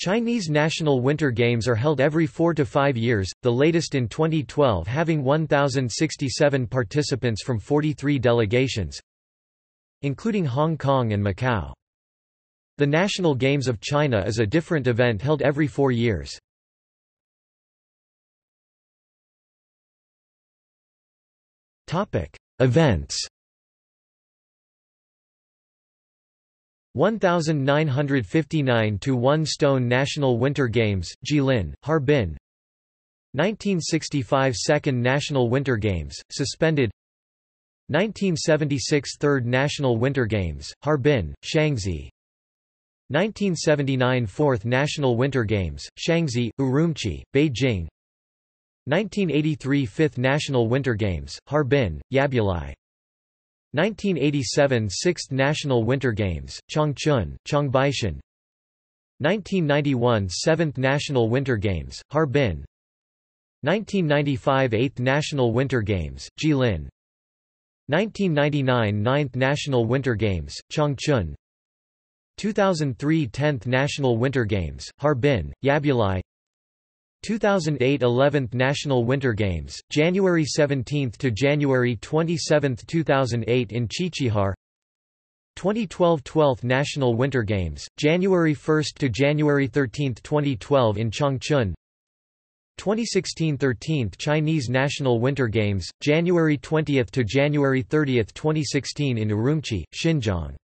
Chinese National Winter Games are held every four to five years, the latest in 2012 having 1,067 participants from 43 delegations, including Hong Kong and Macau. The National Games of China is a different event held every four years. Events 1959 to 1 Stone National Winter Games, Jilin, Harbin. 1965 Second National Winter Games, suspended. 1976 Third National Winter Games, Harbin, Shaanxi 1979 Fourth National Winter Games, Shaanxi, Urumqi, Beijing. 1983 Fifth National Winter Games, Harbin, Yabuli 1987 Sixth National Winter Games, Changchun, Changbaishan 1991 Seventh National Winter Games, Harbin. 1995 Eighth National Winter Games, Jilin. 1999 Ninth National Winter Games, Changchun. 2003 Tenth National Winter Games, Harbin, Yabuli 2008 11th National Winter Games, January 17 to January 27, 2008 in Qiqihar. 2012 12th National Winter Games, January 1 to January 13, 2012 in Changchun 2016 13th Chinese National Winter Games, January 20 to January 30, 2016 in Urumqi, Xinjiang